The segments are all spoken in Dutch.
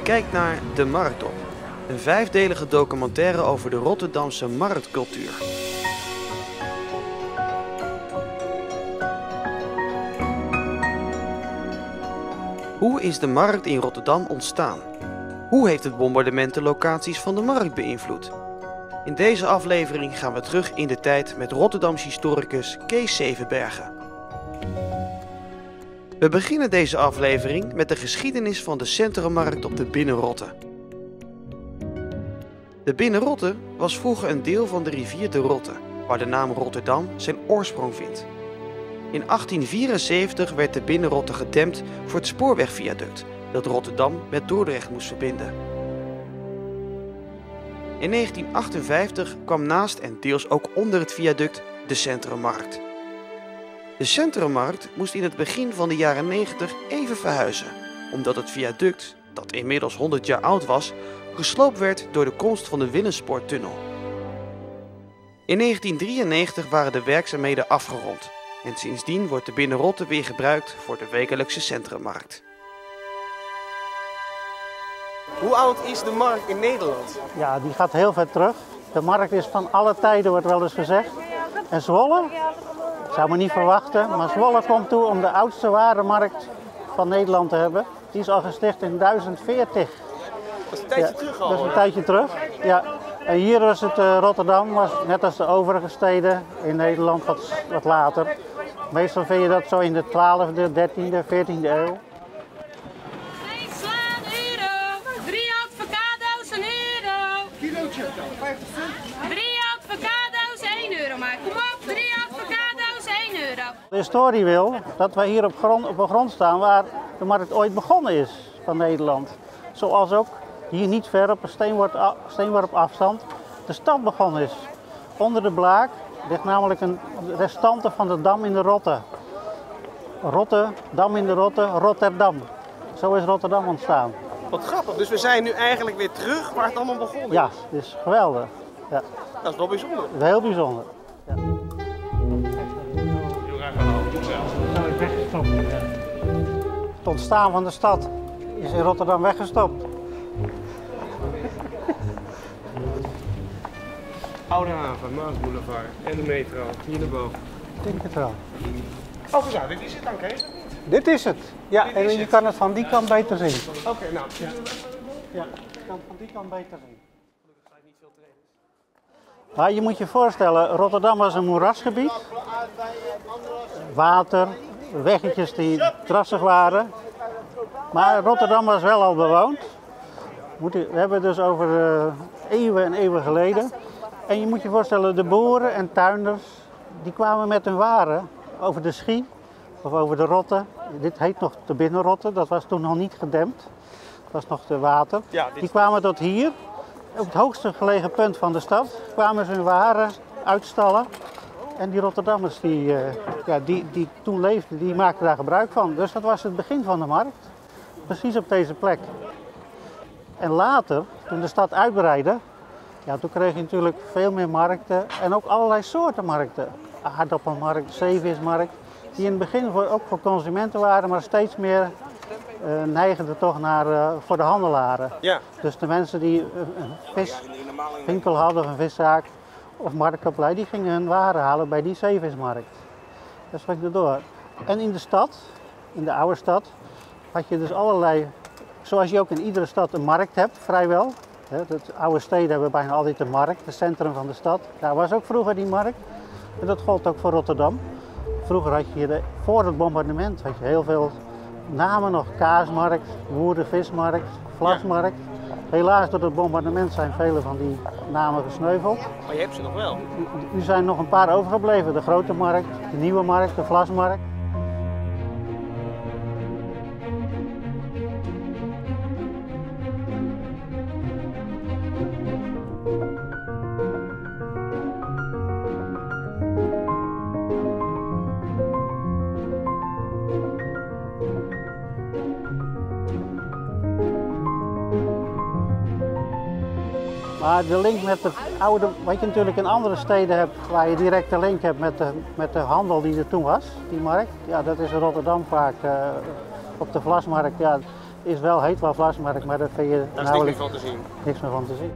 kijkt naar De Markt op. Een vijfdelige documentaire over de Rotterdamse marktcultuur. Hoe is de markt in Rotterdam ontstaan? Hoe heeft het bombardement de locaties van de markt beïnvloed? In deze aflevering gaan we terug in de tijd met Rotterdams historicus Kees Zevenbergen. We beginnen deze aflevering met de geschiedenis van de centrummarkt op de Binnenrotte. De Binnenrotte was vroeger een deel van de rivier de Rotte, waar de naam Rotterdam zijn oorsprong vindt. In 1874 werd de Binnenrotte gedempt voor het spoorwegviaduct dat Rotterdam met Dordrecht moest verbinden. In 1958 kwam naast en deels ook onder het viaduct de Centrummarkt. De Centrummarkt moest in het begin van de jaren 90 even verhuizen, omdat het viaduct, dat inmiddels 100 jaar oud was, gesloopt werd door de komst van de Willenspoortunnel. In 1993 waren de werkzaamheden afgerond en sindsdien wordt de Binnenrotte weer gebruikt voor de wekelijkse Centrummarkt. Hoe oud is de markt in Nederland? Ja, die gaat heel ver terug. De markt is van alle tijden, wordt wel eens gezegd. En Zwolle, zou me niet verwachten, maar Zwolle komt toe om de oudste warenmarkt van Nederland te hebben. Die is al gesticht in 1040. Dat is een tijdje Ja, terug al. Dat is een hoor. tijdje terug. Ja. En hier was het eh, Rotterdam, was net als de overige steden in Nederland wat, wat later. Meestal vind je dat zo in de 12e, 13e, 14e eeuw. De historie wil dat wij hier op, grond, op een grond staan waar de markt ooit begonnen is van Nederland. Zoals ook hier niet ver op een steenworp, afstand de stad begonnen is. Onder de Blaak ligt namelijk een restante van de dam in de Rotte. Rotte, dam in de Rotte, Rotterdam. Zo is Rotterdam ontstaan. Wat grappig, dus we zijn nu eigenlijk weer terug waar het allemaal begon. Ja, het is geweldig. Ja, Dat is wel bijzonder. is heel bijzonder. Ja. Het ontstaan van de stad is in Rotterdam weggestopt. Oude Haven, Maasboulevard en de metro. Hier naar boven. Ik denk het wel. Oh, ja, dit is het dan, Kees? Dit is het. Ja, Dit en je het. kan het van die kant beter zien. Oké, nou. Ja, je kan het van die kant beter zien. Maar je moet je voorstellen, Rotterdam was een moerasgebied. Water, weggetjes die drassig waren. Maar Rotterdam was wel al bewoond. We hebben het dus over eh, eeuwen en eeuwen geleden. En je moet je voorstellen, de boeren en tuinders, die kwamen met hun waren over de Schie of over de Rotte. Dit heet nog de Binnenrotte, dat was toen nog niet gedempt. Dat was nog de water. Ja, dit- Die kwamen tot hier, op het hoogste gelegen punt van de stad, kwamen ze hun waren uitstallen. En die Rotterdammers die, eh, ja, die, die toen leefden, die maakten daar gebruik van. Dus dat was het begin van de markt. Precies op deze plek. En later, toen de stad uitbreidde, ja, toen kreeg je natuurlijk veel meer markten en ook allerlei soorten markten. Aardappelmarkt, zeevismarkt, die in het begin voor, ook voor consumenten waren, maar steeds meer eh neigden toch naar eh, voor de handelaren. Ja. Dus de mensen die een viswinkel hadden of een viszaak of marktkaplei, die gingen hun waren halen bij die zeevismarkt. Dat ging er door. En in de stad, in de oude stad, had je dus allerlei, zoals je ook in iedere stad een markt hebt, vrijwel. De oude steden hebben bijna altijd een markt, het centrum van de stad. Daar was ook vroeger die markt. En dat gold ook voor Rotterdam. Vroeger had je hier, voor het bombardement, had je heel veel namen nog. Kaasmarkt, boerenvismarkt, vlasmarkt. Helaas door het bombardement zijn vele van die namen gesneuveld. Maar je hebt ze nog wel. Nu zijn nog een paar overgebleven. De grote markt, de nieuwe markt, de vlasmarkt. Maar de link met de oude, wat je natuurlijk in andere steden hebt, waar je direct de link hebt met de, met de handel die er toen was, die markt. Ja, dat is in Rotterdam vaak. eh, op de Vlasmarkt, ja, is wel heet wel vlasmarkt, maar daar vind je Daar is niks meer nauwelijks van te zien. niks meer van te zien.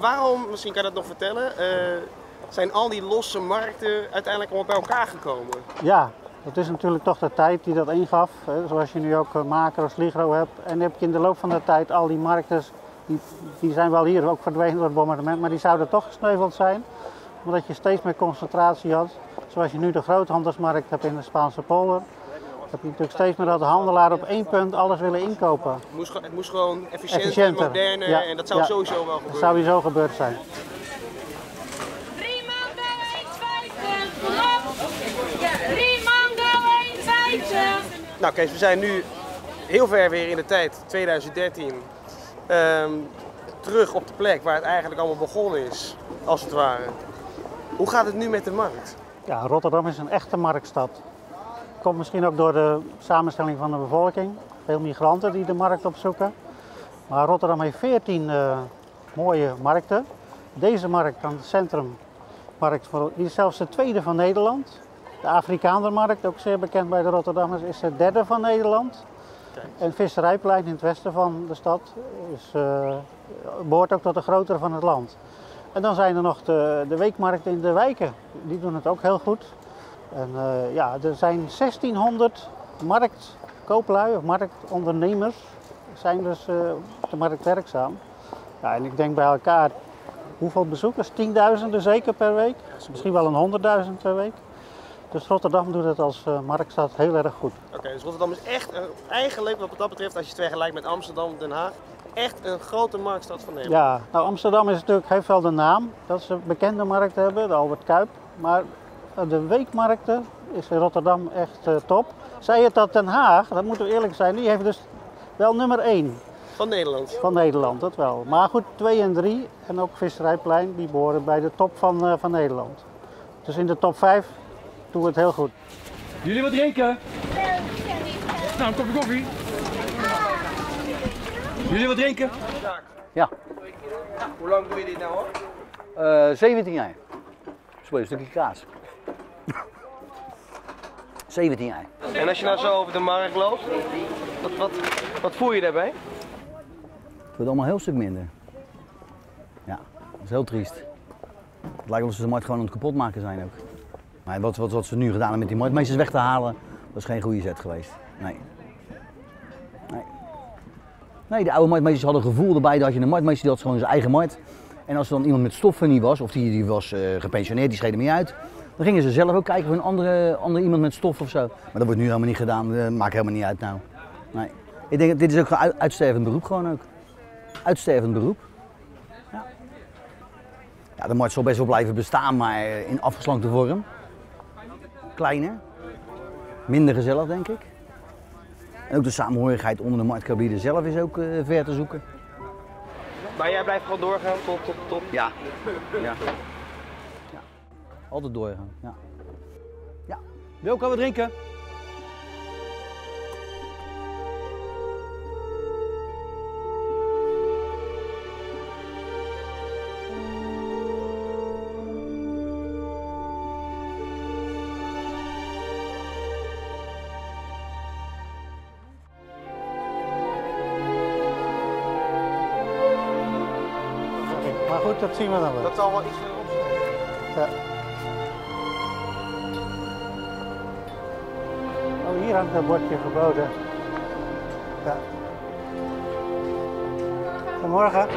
Waarom, misschien kan je dat nog vertellen, eh, zijn al die losse markten uiteindelijk allemaal bij elkaar gekomen? Ja, dat is natuurlijk toch de tijd die dat ingaf. Zoals je nu ook eh, Macro, Sligro hebt. En heb je in de loop van de tijd al die markten, die, die zijn wel hier ook verdwenen door het bombardement, maar die zouden toch gesneuveld zijn. Omdat je steeds meer concentratie had. Zoals je nu de groothandelsmarkt hebt in de Spaanse polder. Heb je natuurlijk steeds meer dat de handelaar op één punt alles willen inkopen. Het moest, het moest gewoon efficiënter, Efficiënter, moderner ja, en dat zou ja. sowieso wel Dat gebeuren. zou sowieso gebeurd zijn. Drie mango, 1,50. Kom op. Drie mango, 1,50. Nou Kees, we zijn nu heel ver weer in de tijd, 2013, ehm, terug op de plek waar het eigenlijk allemaal begonnen is, als het ware. Hoe gaat het nu met de markt? Ja, Rotterdam is een echte marktstad. Komt misschien ook door de samenstelling van de bevolking. Veel migranten die de markt opzoeken. Maar Rotterdam heeft 14 eh, mooie markten. Deze markt aan het centrummarkt voor- die is zelfs de tweede van Nederland. De Afrikaandermarkt, ook zeer bekend bij de Rotterdammers, is de derde van Nederland. En Visserijplein in het westen van de stad is, eh, behoort ook tot de grotere van het land. En dan zijn er nog de, de weekmarkten in de wijken. Die doen het ook heel goed. En eh, ja, er zijn 1600 marktkooplui of marktondernemers zijn dus eh, op de markt werkzaam. Ja, en ik denk bij elkaar, hoeveel bezoekers? Tienduizenden zeker per week. Misschien wel een honderdduizend per week. Dus Rotterdam doet het als eh, marktstad heel erg goed. Oké, dus Rotterdam is echt een, eigenlijk wat dat betreft, als je het vergelijkt met Amsterdam, Den Haag, echt een grote marktstad van Nederland. Ja, nou Amsterdam is natuurlijk, heeft wel de naam dat ze bekende markten hebben, de Albert Kuip. Maar de weekmarkten is in Rotterdam echt eh, top. Zij het dat Den Haag, dat moeten we eerlijk zijn, die heeft dus wel nummer 1 Van Nederland. van Nederland, dat wel. Maar goed, 2 en 3 en ook Visserijplein, die behoren bij de top van, eh, van Nederland. Dus in de top 5 doen we het heel goed. Jullie wat drinken? Nou, een kopje koffie. Jullie wat drinken? Ja, Hoe lang doe je dit nou hoor? eh 17 jaar. Speel een stukje kaas. 17 jaar. En als je nou zo over de markt loopt, wat, wat, wat voel je daarbij? Het wordt allemaal een heel stuk minder. Ja, dat is heel triest. Het lijkt alsof ze de markt gewoon aan het kapot maken zijn ook. Maar wat, wat, wat ze nu gedaan hebben met die marktmeesters weg te halen, dat is geen goede zet geweest. Nee. Nee. Nee, de oude marktmeesters hadden gevoel erbij dat je een marktmeester die had gewoon zijn eigen markt. En als er dan iemand met stoffen niet was, of die, die was eh, gepensioneerd, die scheed er niet uit. Dan gingen ze zelf ook kijken voor een andere, andere iemand met stof of zo. Maar dat wordt nu helemaal niet gedaan, dat maakt helemaal niet uit nou. Nee. Ik denk, dat dit is ook een uit- uitstervend beroep gewoon ook. Uitstervend beroep. Ja. ja, de markt zal best wel blijven bestaan, maar in afgeslankte vorm. Kleiner. Minder gezellig, denk ik. En ook de samenhorigheid onder de marktgebieden zelf is ook eh, ver te zoeken. Maar jij blijft gewoon doorgaan tot, tot, tot. Ja. ja. Altijd doorgaan, ja. Ja. Wilco, wat drinken? Maar goed, dat zien we dan wel. Dat zal wel iets verderop zijn. Ja. Hier hangt dat bordje verboden. Ja. Goedemorgen.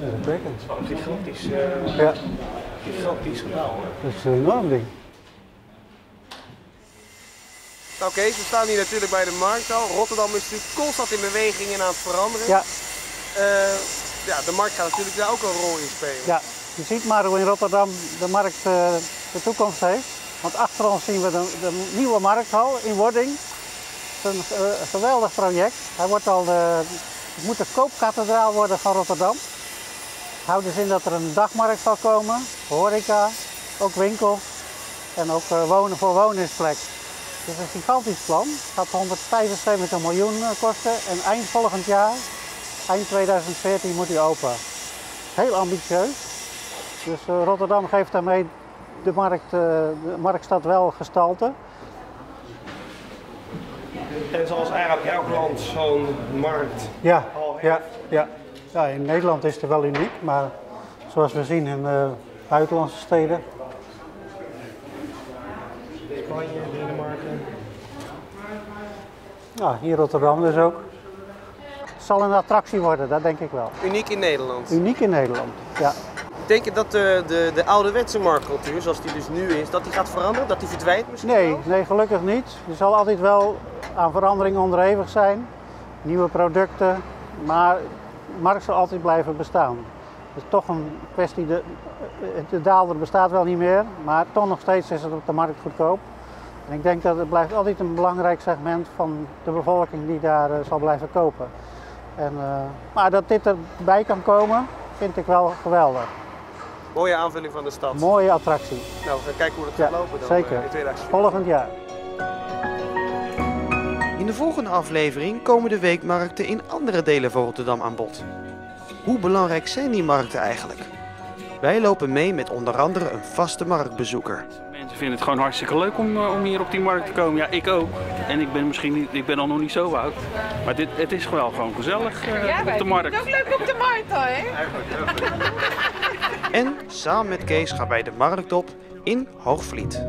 Indrukwekkend. Gigantisch, eh, Ja, gigantisch gebouw. dat is een enorm ding. Nou Kees, we staan hier natuurlijk bij de markt al. Rotterdam is natuurlijk constant in beweging en aan het veranderen. Ja, ja, de markt gaat natuurlijk daar ook een rol in spelen. ja. Je ziet maar hoe in Rotterdam de markt eh, de toekomst heeft. Want achter ons zien we de, de nieuwe markthal in Wording. Het is een eh, geweldig project. Hij wordt al de, het moet de koopkathedraal worden van Rotterdam. Houdt dus in dat er een dagmarkt zal komen, horeca, ook winkels en ook eh, wonen voor woningsplek. Het is een gigantisch plan. Het gaat 175 miljoen eh, kosten en eind volgend jaar, eind 2014, moet hij open. Heel ambitieus. Dus eh, Rotterdam geeft daarmee de, markt, eh, de marktstad wel gestalte. En zoals eigenlijk elk land zo'n markt Ja, al heeft. ja, ja. ja, in Nederland is het wel uniek, maar zoals we zien in eh, buitenlandse steden. Spanje, Denemarken. Ja, hier Rotterdam dus ook. Het zal een attractie worden, dat denk ik wel. Uniek in Nederland. Uniek in Nederland, ja. Denk je dat de, de, de ouderwetse marktcultuur, zoals die dus nu is, dat die gaat veranderen? Dat die verdwijnt misschien Nee, wel? nee, gelukkig niet. Je zal altijd wel aan verandering onderhevig zijn. Nieuwe producten, maar de markt zal altijd blijven bestaan. Het is toch een kwestie, de, de daalder bestaat wel niet meer, maar toch nog steeds is het op de markt goedkoop. En ik denk dat het blijft altijd een belangrijk segment van de bevolking die daar eh, zal blijven kopen. En, eh, maar dat dit erbij kan komen, vind ik wel geweldig. Mooie aanvulling van de stad. Mooie attractie. Nou, we gaan kijken hoe dat Ja, gaat lopen dan zeker. eh, in 2014. Volgend jaar. In de volgende aflevering komen de weekmarkten in andere delen van Rotterdam aan bod. Hoe belangrijk zijn die markten eigenlijk? Wij lopen mee met onder andere een vaste marktbezoeker. Mensen vinden het gewoon hartstikke leuk om, eh, om hier op die markt te komen. Ja, ik ook. En ik ben misschien niet, ik ben al nog niet zo oud. Maar dit, het is wel gewoon gezellig eh, op de markt. ook leuk op de markt, hè? En samen met Kees gaan wij de markt op in Hoogvliet.